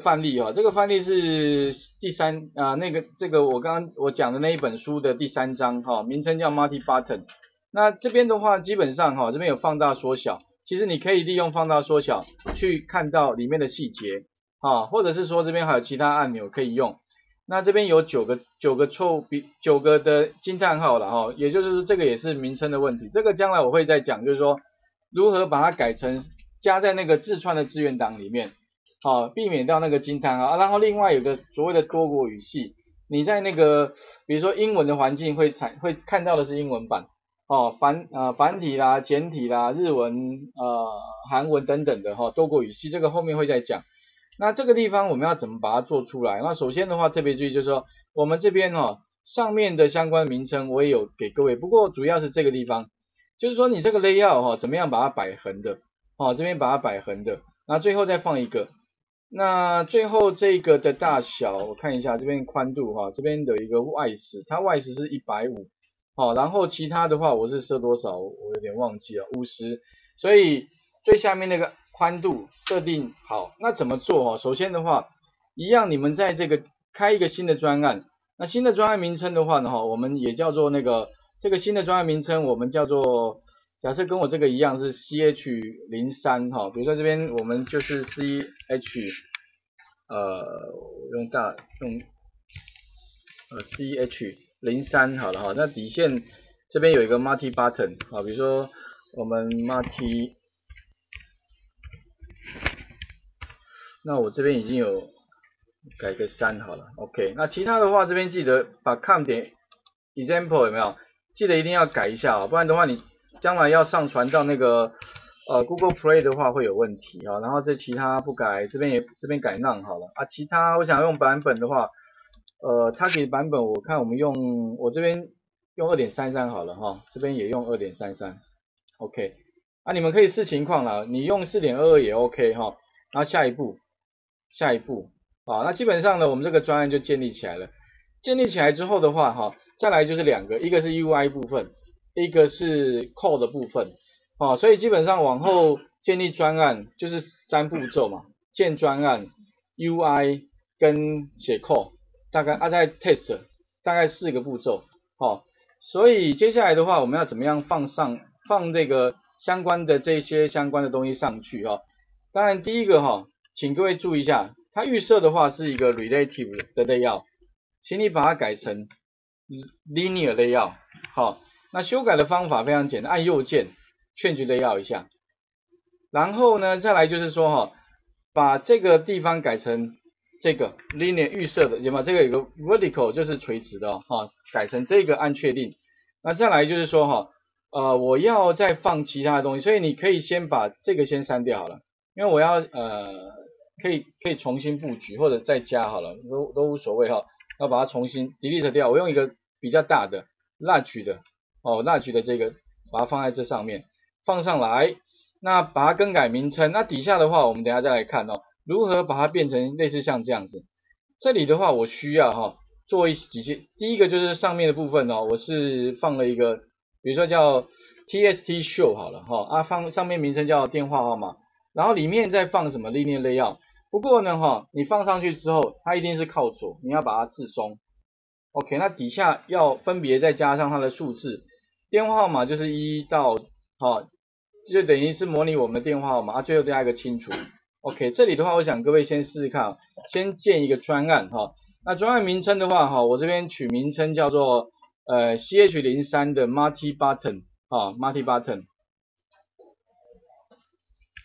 范例哈，这个范例是第三啊，那个这个我刚刚我讲的那一本书的第三章哈，名称叫 Multi Button。那这边的话，基本上哈，这边有放大缩小，其实你可以利用放大缩小去看到里面的细节啊，或者是说这边还有其他按钮可以用。那这边有九个九个错误比九个的惊叹号了哈，也就是说这个也是名称的问题，这个将来我会再讲，就是说如何把它改成加在那个自创的资源档里面。好，避免掉那个惊叹号，然后另外有个所谓的多国语系，你在那个比如说英文的环境会产会看到的是英文版，哦繁呃繁体啦、简体啦、日文呃韩文等等的哈多国语系，这个后面会再讲。那这个地方我们要怎么把它做出来？那首先的话特别注意就是说我们这边哈上面的相关名称我也有给各位，不过主要是这个地方，就是说你这个 layout 哈怎么样把它摆横的，哦这边把它摆横的，那最后再放一个。那最后这个的大小，我看一下这边宽度哈，这边有一个外实，它外实是一百五，好，然后其他的话我是设多少，我有点忘记了，五十，所以最下面那个宽度设定好，那怎么做哈？首先的话，一样你们在这个开一个新的专案，那新的专案名称的话呢哈，我们也叫做那个这个新的专案名称，我们叫做。假设跟我这个一样是 C H 零三哈，比如说这边我们就是 C H，呃，用大用呃 C H 零三好了哈，那底线这边有一个 Multi Button 啊，比如说我们 Multi，那我这边已经有改个三好了，OK，那其他的话这边记得把 com 点 example 有没有？记得一定要改一下啊，不然的话你。将来要上传到那个呃 Google Play 的话会有问题啊，然后这其他不改，这边也这边改那好了。啊，其他我想用版本的话，呃，它给版本我看我们用我这边用二点三三好了哈，这边也用二点三三，OK，啊你们可以视情况了，你用四点二二也 OK 哈，然后下一步下一步。啊，那基本上呢我们这个专案就建立起来了，建立起来之后的话哈，再来就是两个，一个是 UI 部分。一个是 code 的部分，哦，所以基本上往后建立专案就是三步骤嘛，建专案、UI 跟写 code，大概啊在 test，大概四个步骤，哦，所以接下来的话我们要怎么样放上放这个相关的这些相关的东西上去哦，当然第一个哈，请各位注意一下，它预设的话是一个 relative 的 layout，请你把它改成 linear layout，好。那修改的方法非常简单，按右键，change layout 一下，然后呢，再来就是说哈，把这个地方改成这个 linear 预设的，有没有？这个有个 vertical 就是垂直的哈，改成这个按确定。那再来就是说哈，呃，我要再放其他的东西，所以你可以先把这个先删掉好了，因为我要呃，可以可以重新布局或者再加好了，都都无所谓哈，要把它重新 delete 掉，我用一个比较大的 large 的。哦，那取的这个，把它放在这上面，放上来，那把它更改名称，那底下的话，我们等下再来看哦，如何把它变成类似像这样子。这里的话，我需要哈做一几些，第一个就是上面的部分哦，我是放了一个，比如说叫 tst show 好了哈，啊放上面名称叫电话号码，然后里面再放什么 linear layout。不过呢哈，你放上去之后，它一定是靠左，你要把它置中。OK，那底下要分别再加上它的数字。电话号码就是一到，好，就等于是模拟我们的电话号码，啊，最后加一个清除。OK，这里的话，我想各位先试试看，先建一个专案哈。那专案名称的话，哈，我这边取名称叫做呃 CH 零三的 Multi Button 啊，Multi Button。